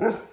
Ugh.